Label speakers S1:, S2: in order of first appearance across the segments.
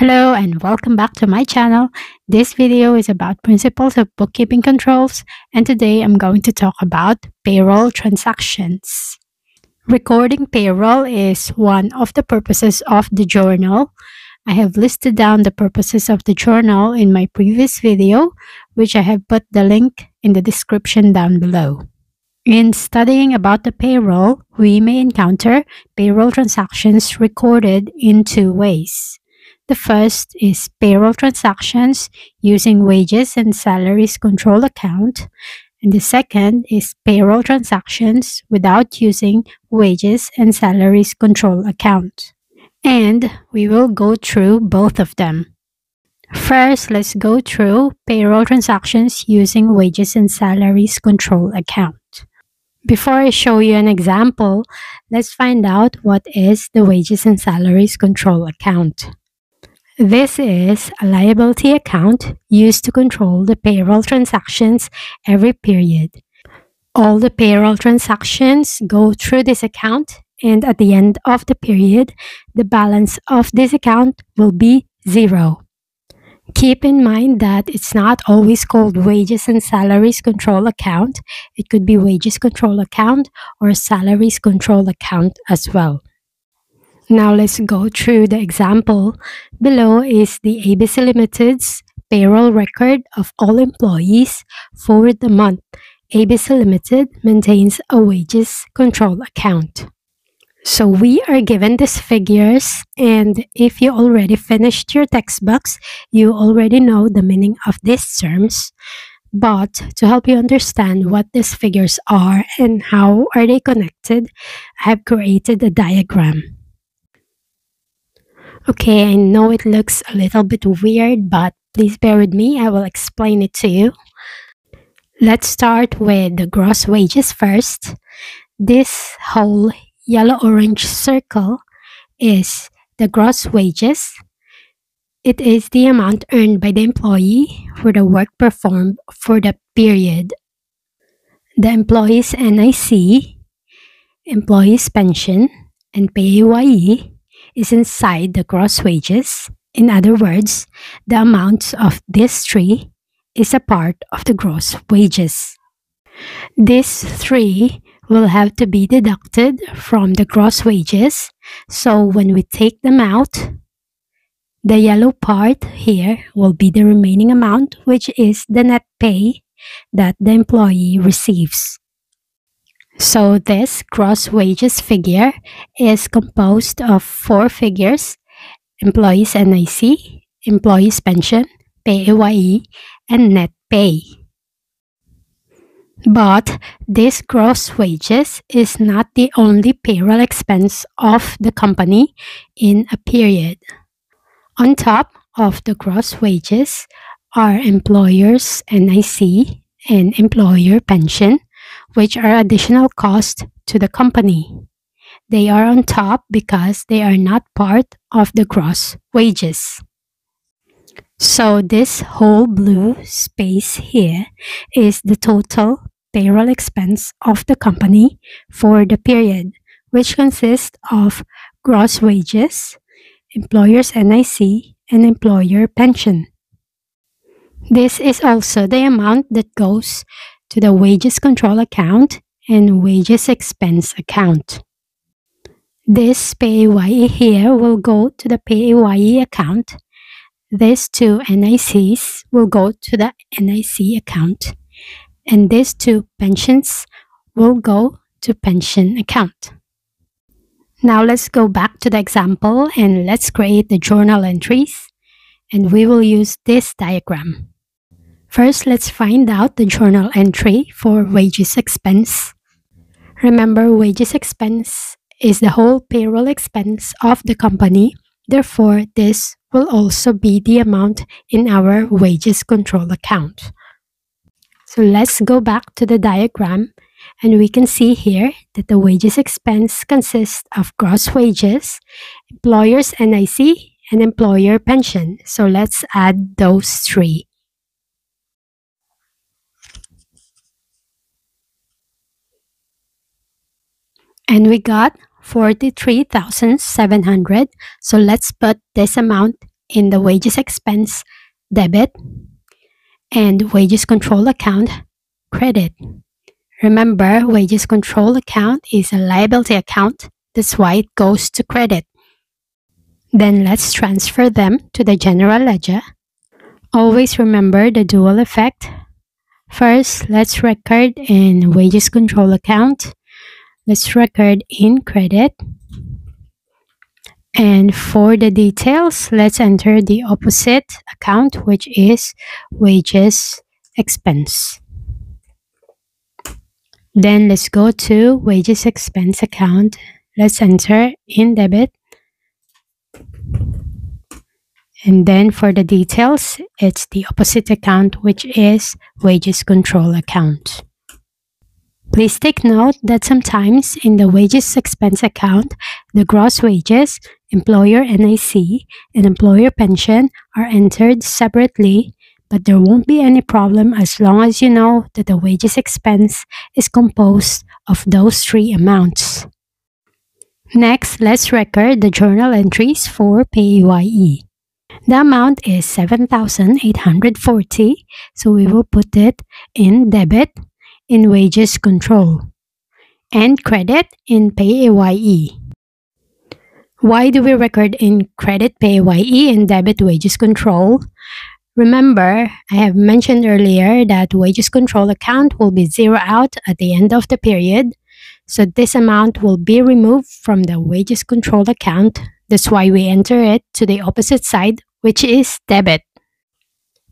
S1: Hello and welcome back to my channel. This video is about principles of bookkeeping controls and today I'm going to talk about payroll transactions. Recording payroll is one of the purposes of the journal. I have listed down the purposes of the journal in my previous video, which I have put the link in the description down below. In studying about the payroll, we may encounter payroll transactions recorded in two ways. The first is payroll transactions using wages and salaries control account. And the second is payroll transactions without using wages and salaries control account. And we will go through both of them. First, let's go through payroll transactions using wages and salaries control account. Before I show you an example, let's find out what is the wages and salaries control account. This is a liability account used to control the payroll transactions every period. All the payroll transactions go through this account and at the end of the period, the balance of this account will be zero. Keep in mind that it's not always called wages and salaries control account. It could be wages control account or salaries control account as well. Now let's go through the example. Below is the ABC Limited's payroll record of all employees for the month. ABC Limited maintains a wages control account. So we are given these figures and if you already finished your textbooks, you already know the meaning of these terms. But to help you understand what these figures are and how are they connected, I have created a diagram. Okay, I know it looks a little bit weird, but please bear with me. I will explain it to you. Let's start with the gross wages first. This whole yellow-orange circle is the gross wages. It is the amount earned by the employee for the work performed for the period. The employee's NIC, employee's pension, and PAYE is inside the gross wages. In other words, the amount of these three is a part of the gross wages. These three will have to be deducted from the gross wages. So when we take them out, the yellow part here will be the remaining amount, which is the net pay that the employee receives. So this gross wages figure is composed of four figures, employees NIC, employees pension, PAYE, and net pay. But this gross wages is not the only payroll expense of the company in a period. On top of the gross wages are employers NIC and employer pension, which are additional costs to the company. They are on top because they are not part of the gross wages. So this whole blue space here is the total payroll expense of the company for the period, which consists of gross wages, employer's NIC, and employer pension. This is also the amount that goes to the wages control account and wages expense account. This PAYE here will go to the PAYE account. These two NICs will go to the NIC account. And these two pensions will go to pension account. Now let's go back to the example and let's create the journal entries. And we will use this diagram. First, let's find out the journal entry for wages expense. Remember, wages expense is the whole payroll expense of the company. Therefore, this will also be the amount in our wages control account. So let's go back to the diagram and we can see here that the wages expense consists of gross wages, employer's NIC, and employer pension. So let's add those three. And we got 43,700 so let's put this amount in the wages expense debit and wages control account credit. Remember, wages control account is a liability account. That's why it goes to credit. Then let's transfer them to the general ledger. Always remember the dual effect. First, let's record in wages control account. Let's record in credit. And for the details, let's enter the opposite account, which is wages expense. Then let's go to wages expense account. Let's enter in debit. And then for the details, it's the opposite account, which is wages control account. Please take note that sometimes in the wages expense account, the gross wages, employer NIC, and employer pension are entered separately, but there won't be any problem as long as you know that the wages expense is composed of those three amounts. Next, let's record the journal entries for PAYE. The amount is 7,840, so we will put it in debit in wages control and credit in PAYE. Why do we record in credit PAYE and debit wages control? Remember, I have mentioned earlier that wages control account will be zero out at the end of the period, so this amount will be removed from the wages control account. That's why we enter it to the opposite side which is debit.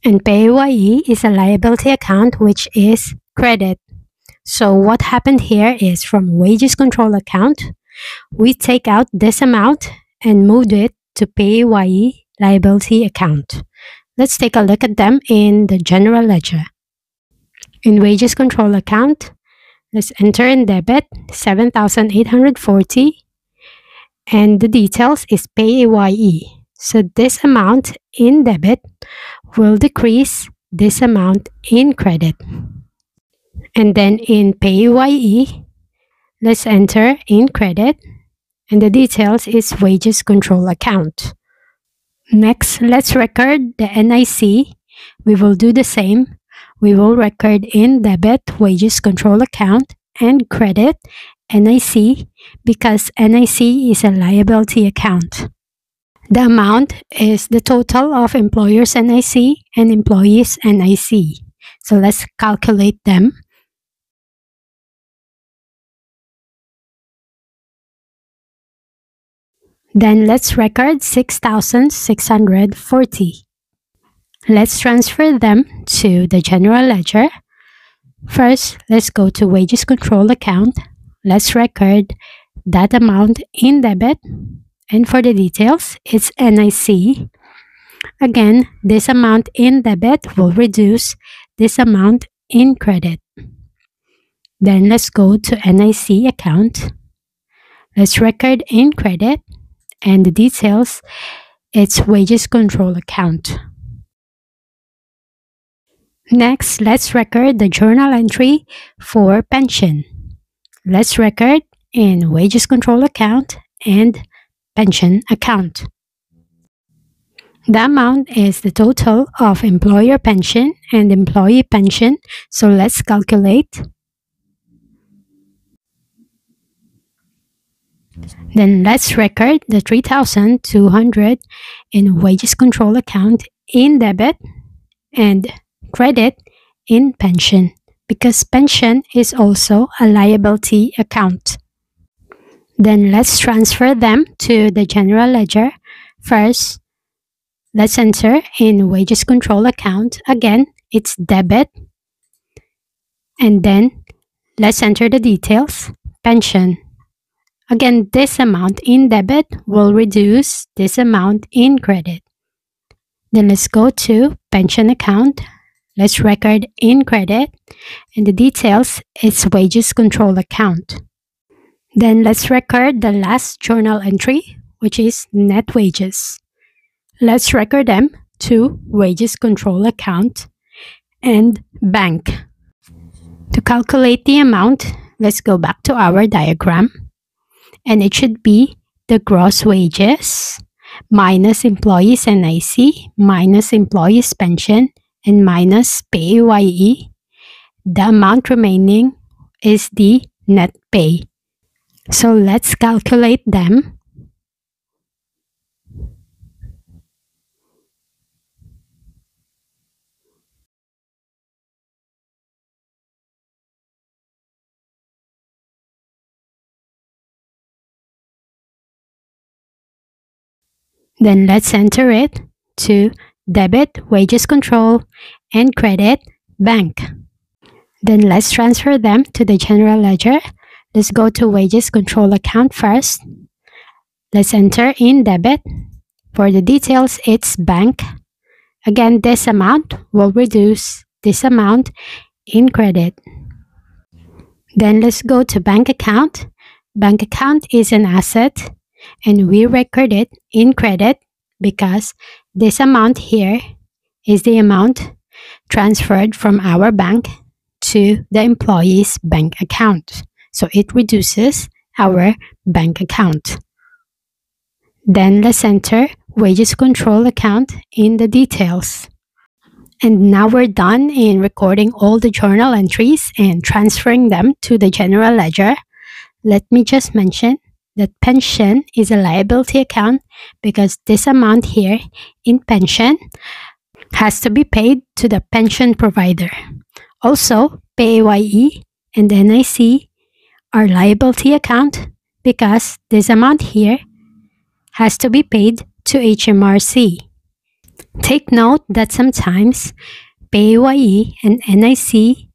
S1: And PAYE is a liability account, which is credit. So what happened here is from wages control account, we take out this amount and moved it to PAYE liability account. Let's take a look at them in the general ledger. In wages control account, let's enter in debit 7,840 and the details is PAYE. So this amount in debit will decrease this amount in credit. And then in PAYE, let's enter in credit and the details is wages control account. Next, let's record the NIC. We will do the same. We will record in debit wages control account and credit NIC because NIC is a liability account. The amount is the total of employers NIC and employees NIC. So let's calculate them. Then let's record 6,640. Let's transfer them to the general ledger. First, let's go to wages control account. Let's record that amount in debit and for the details, it's NIC. Again, this amount in debit will reduce this amount in credit. Then let's go to NIC account. Let's record in credit and the details, it's wages control account. Next, let's record the journal entry for pension. Let's record in wages control account and pension account. The amount is the total of employer pension and employee pension, so let's calculate. Then let's record the 3,200 in wages control account in debit and credit in pension because pension is also a liability account. Then let's transfer them to the general ledger. First, let's enter in wages control account. Again, it's debit. And then let's enter the details. Pension. Again, this amount in debit will reduce this amount in credit. Then let's go to pension account. Let's record in credit and the details is wages control account. Then let's record the last journal entry, which is net wages. Let's record them to wages control account and bank. To calculate the amount, let's go back to our diagram. And it should be the gross wages minus employees NIC minus employees pension and minus PAYE. The amount remaining is the net pay. So let's calculate them. Then let's enter it to debit wages control and credit bank. Then let's transfer them to the general ledger. Let's go to wages control account first. Let's enter in debit. For the details, it's bank. Again, this amount will reduce this amount in credit. Then let's go to bank account. Bank account is an asset and we record it in credit because this amount here is the amount transferred from our bank to the employee's bank account. So it reduces our bank account. Then let's enter wages control account in the details. And now we're done in recording all the journal entries and transferring them to the general ledger. Let me just mention that pension is a liability account because this amount here in pension has to be paid to the pension provider. Also, PAYE and NIC are liability account because this amount here has to be paid to HMRC. Take note that sometimes PAYE and NIC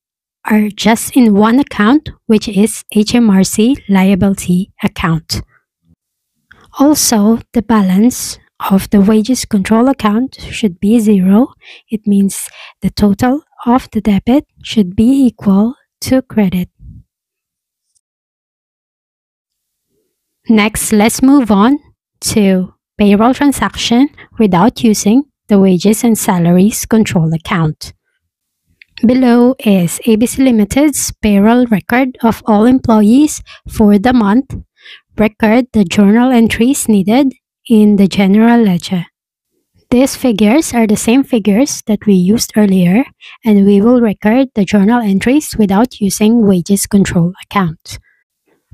S1: are just in one account, which is HMRC liability account. Also, the balance of the wages control account should be zero. It means the total of the debit should be equal to credit. Next, let's move on to payroll transaction without using the wages and salaries control account. Below is ABC Limited's payroll record of all employees for the month. Record the journal entries needed in the general ledger. These figures are the same figures that we used earlier, and we will record the journal entries without using wages control account.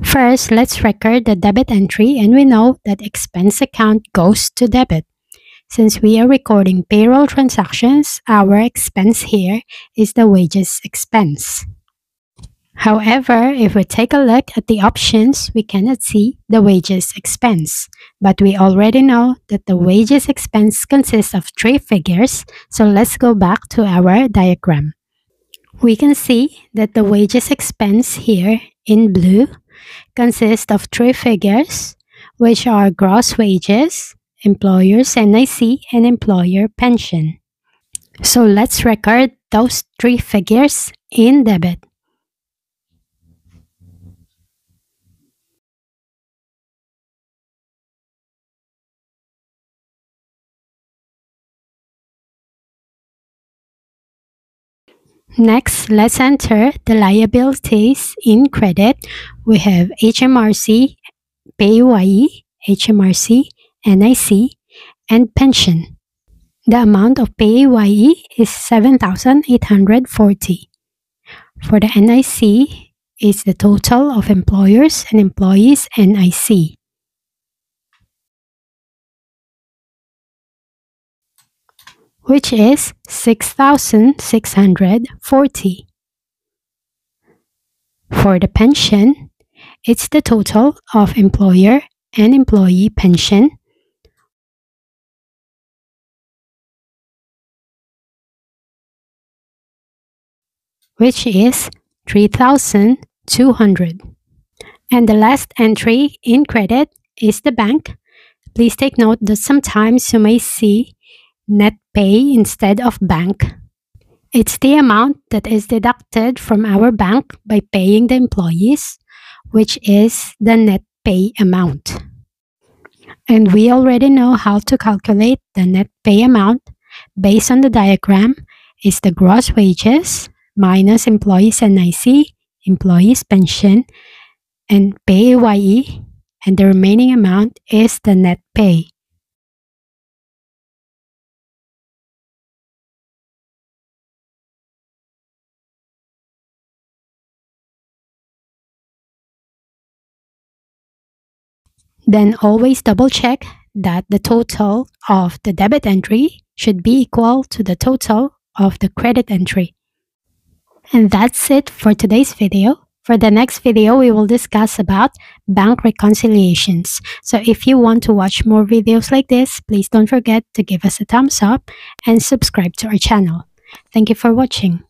S1: First, let's record the debit entry and we know that expense account goes to debit. Since we are recording payroll transactions, our expense here is the wages expense. However, if we take a look at the options, we cannot see the wages expense. But we already know that the wages expense consists of three figures, so let's go back to our diagram. We can see that the wages expense here in blue consists of three figures, which are gross wages, employer's NIC, and employer pension. So let's record those three figures in debit. Next, let's enter the liabilities in credit. We have HMRC, PAYE, HMRC, NIC, and pension. The amount of PAYE is 7,840. For the NIC is the total of employers and employees NIC. which is 6,640. For the pension, it's the total of employer and employee pension which is 3,200. And the last entry in credit is the bank. Please take note that sometimes you may see net pay instead of bank. It's the amount that is deducted from our bank by paying the employees, which is the net pay amount. And we already know how to calculate the net pay amount based on the diagram is the gross wages minus employees NIC, employees pension, and PAYE, and the remaining amount is the net pay. Then always double check that the total of the debit entry should be equal to the total of the credit entry. And that's it for today's video. For the next video, we will discuss about bank reconciliations. So if you want to watch more videos like this, please don't forget to give us a thumbs up and subscribe to our channel. Thank you for watching.